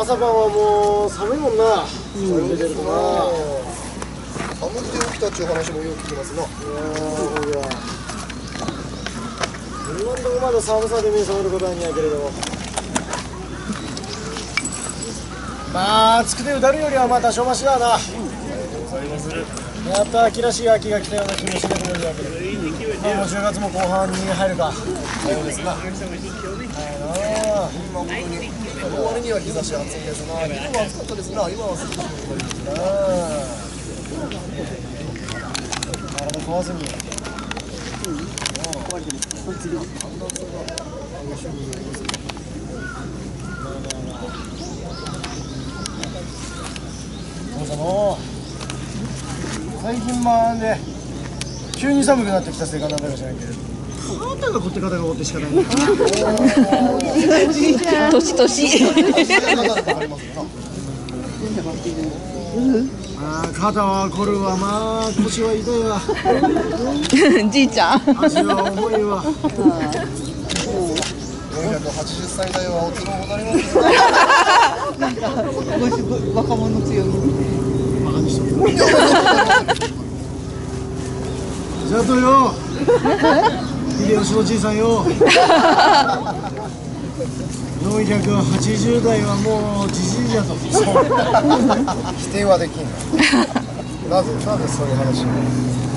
朝晩はもう寒いもんな、うん、出てるとな寒くて起きたっちゅう話もよく聞きますな。いや今んとこまだ寒さで目覚めることはないけれどまあ暑くてうだるよりはまあ多少マシだな、やっと秋らしい秋が来たような気もしなくなるわけで、まあ、もう10月も後半に入るか。さようですな。はいな。今本当に終わりには日差し暑いですな昨日は暑かったですな今は涼しいですな体壊ずに、壊れてるそうだの最近まあで急に寒くなってきたせいかなんだかしないけど。あなたがこって方がおってしかない。年年。ああ肩は凝るわまあ腰は痛いわじいちゃん。足は重いわ480歳代はおつろございますなんか若者強いバカにしてじゃあとよ秀吉のじいさんよ。480代はもうじじいじゃと。否定はできんなぜなぜそういう話を？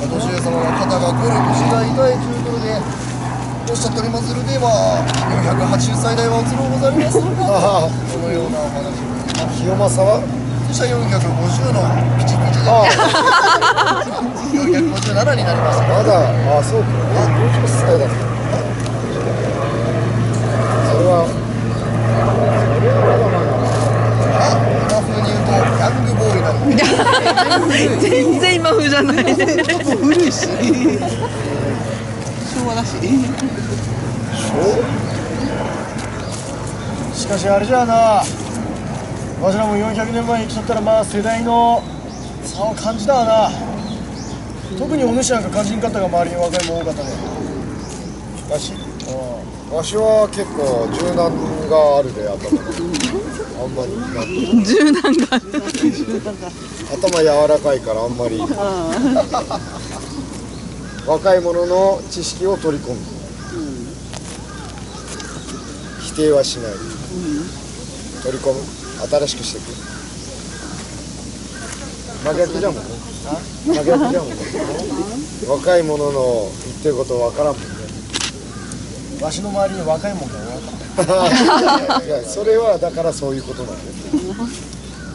年上様は肩がくる腰が痛いということでおっしゃっておりまするでは480歳代はおつろうございますのかこのようなお話清正はそしたら450のピチピチで。457になりましたまだあそうか。40歳だそれはそれはまだまだ。あ今風に言うとヤングボーイなの全然今風じゃない。古いし。昭和だし。しかしあれじゃあなわしらも400年前に来とったらまあ世代の差を感じたわな。特にお主なんか感じんかったが周りに若いも多かったね。わし？わしは結構柔軟があるで頭。あんまり。柔軟が頭柔らかいからあんまり。若い者の知識を取り込む、うん、否定はしない、うん、取り込む新しくしていく真逆じゃもんね。真逆じゃもんね。若い者の言ってること分からんもんね。わしの周りに若いもんが いやそれはだからそういうことなんです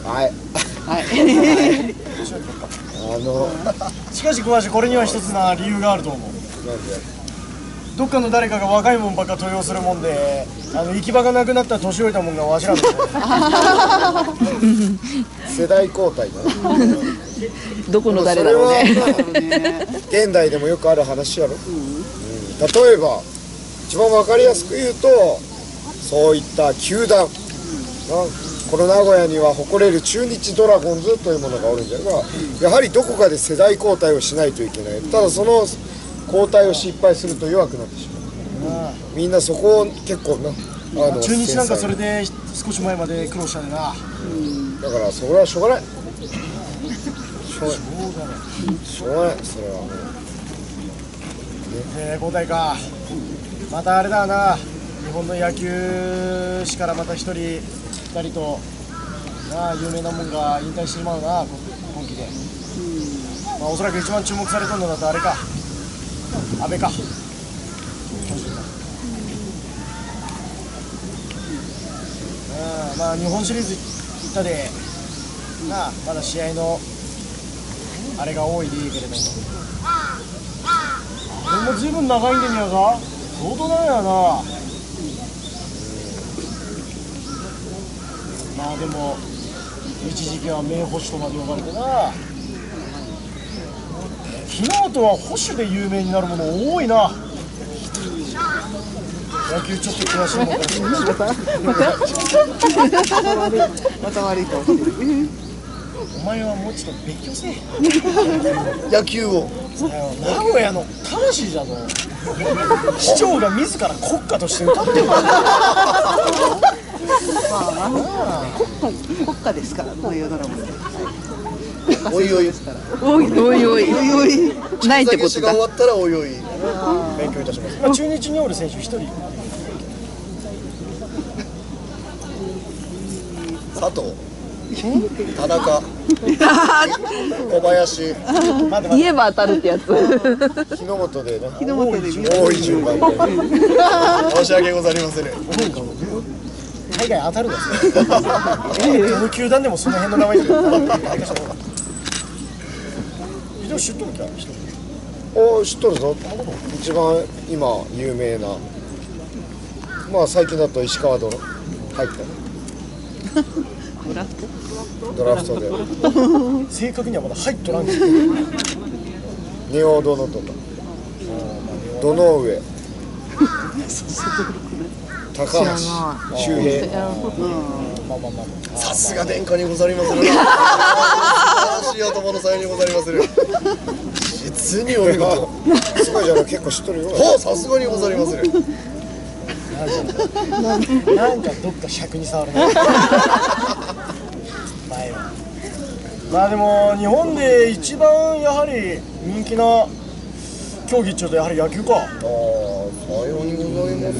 はい。はい。あのしかし小橋これには一つな理由があると思う。なんでどっかの誰かが若いもんばっか登用するもんであの行き場がなくなった年老いたもんがわしらの 世代交代だどこの誰だろうね。現代でもよくある話やろ、うん、例えば一番わかりやすく言うとそういった球団、うん、この名古屋には誇れる中日ドラゴンズというものがおるんじゃがやはりどこかで世代交代をしないといけない。ただその交代を失敗すると弱くなってしまう、みんなそこを結構なあの中日なんかそれで少し前まで苦労したんだな、だからそれはしょうがない。しょうがない。しょうがない。それはもう。えー、交代か。またあれだな。日本の野球史からまた一人二人となあ有名なもんが引退してしまうな今季で、まあ、おそらく一番注目されたのだとあれか阿部か。まあ日本シリーズ行ったでなあまだ試合のあれが多いでいいけれども。でもずいぶん長いんでみやが相当だよな。まあでも一時期は名捕手とまで呼ばれてな。昨日とは保守で有名になるもの多いな。野球ちょっと詳しいもんまた。悪い顔お前はもうちょっと勉強せえ。野球を。名古屋の魂じゃぞ。市長が自ら国家として歌ってる。まあ国国家ですからこういうドラマ。でおいおいおいおいおいおいおいないってことだが終わったらおいおい勉強いたしますまあ、中日におる選手一人佐藤田中小林待て待て言えば当たるってやつ日の本でね日の本で多い順番で申し訳ございません大概当たるんです よどの球団でもその辺の名前ででも知っとるお知っとるぞ。一番今有名な。まあ最近だと石川殿入ったねドラフト？ドラフトで。正確にはまだ入っとらんけど。仁王殿とか。堂上高橋周平。さすが殿下にござりまするな。素晴らしい頭のさよにござりまする。実にお見事。すごいじゃない結構知っとるよ。ほうさすがにござりまする。なんかどっか尺に触るね前は。まあでも日本で一番やはり人気な競技っちゅうとやはり野球か。ああさようにございます。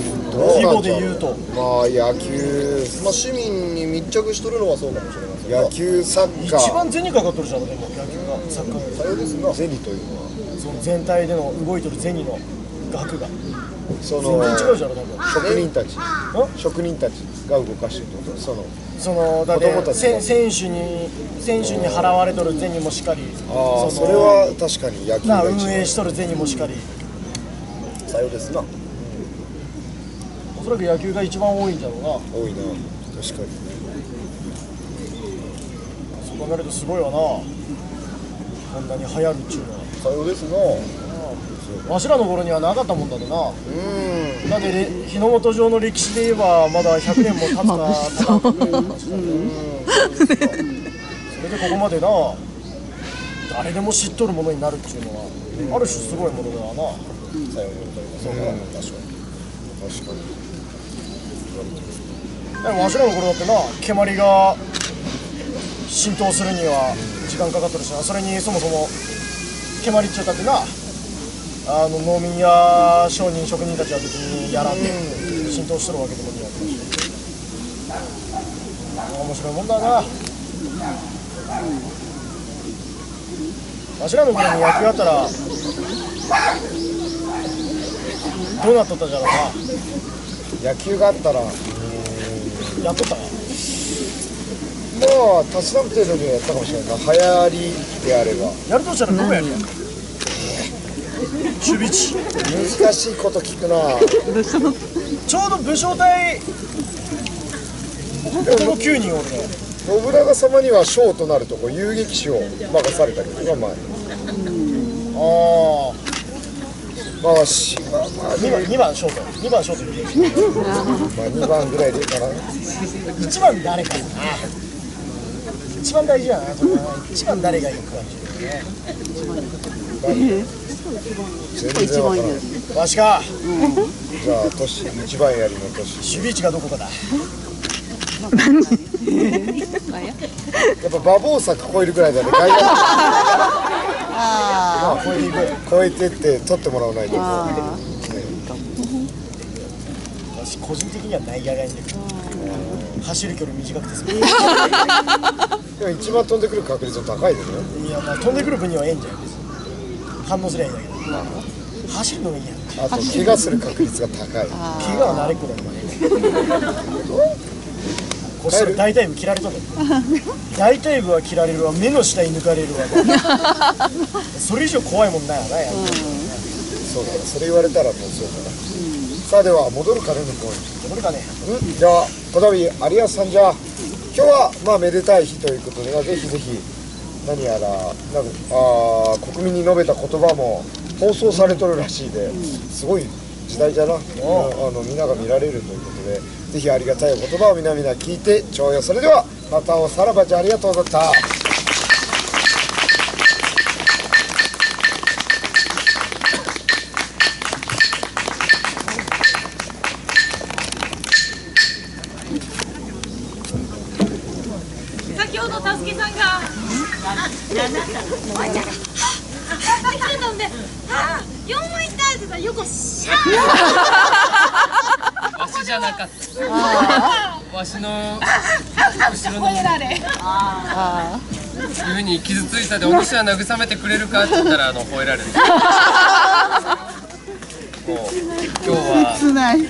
規模で言うと。まあ野球。まあ市民に密着しとるのはそうかもしれません野球サッカー。一番銭かかっとるじゃんでも野球が。サッカーさようですな銭というのは。その全体での動いとる銭の額が。その全然違うじゃろ多分職人たち。職人たちが動かしてるってこと。そのそのだって子供たちせ選手に選手に払われとる銭もしかりああそのれは確かに野球なが一運営しとる銭もしかり。番さようですな。おそらく野球が一番多いんじゃろうな。多いな。確かにそう考えるとすごいわな。こんなに流行るっちゅうのは。さようですな。わしらの頃にはなかったもんだでな。うん。だってれ日の本上の歴史で言えばまだ100年も経つか経たんかぐらいの話だそれでここまでな誰でも知っとるものになるっていうのは、ある種すごいものだわなさようでございますそうか確かに。確かに。でもわしらの頃だってな蹴鞠が浸透するには時間かかっとるしな。それにそもそも蹴鞠っちゅうたってなあの農民や商人職人たちは別にやらんで浸透しとるわけでもねえわけだし。面白いもんだなわしらの頃に野球あったらどうなっとったじゃろう野球があったらなやっとったなまあたしなむ程度にはやったかもしれないな。流行りであれば。やるとしたらどこやるやん。守備地難しいこと聞くな。ちょうど武将隊男9人おるね信長様には将となるとこ遊撃士を任されたけどまあああまあしまあまあ2番2番ショート2番ショート入れるまあ2番ぐらいでいいかな1番誰かな一番大事やなそれは1番誰がいいか全然わからないわしかじゃあ都市一番やりの都市守備地がどこかだやっぱ馬防柵超えるぐらいだね外野ああ超えて超えてって取ってもらわないと。私個人的には内野がいいんだけど走る距離短くてでも一番飛んでくる確率も高いですね。いやまあ飛んでくる分にはええんじゃん別に反応すりゃいいんだけど走るのがいいやんあと怪我する確率が高い怪我は慣れっこだ今ねこっそり大腿部切られとる。大腿部は切られるわ。目の下に抜かれるわ。それ以上怖いもんないわな。やっぱりそうだなそれ言われたらもうそうだな。さあでは戻るかね向こうに。どれかね。うん。じゃあこたび有安さんじゃあ今日はまあめでたい日ということで、まあ、ぜひぜひ何やらなんかあー国民に述べた言葉も放送されとるらしいですごい時代じゃな、あのみんなが見られるということでぜひありがたいお言葉を皆々聞いて徴用それではまたおさらばちゃんありがとうござった。うのたすきさんが。あ、なんだった。おいちゃんが。あ、来てたんで。あ、四問いったって言ったら、よこしゃわしじゃなかったわしの後ろのー。られ。あ指に傷ついたでお主は慰めてくれるかって言ったらあの吠えられるもう今日はあ。つない。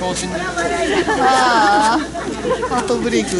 調子にああ。ハー。トブレイク。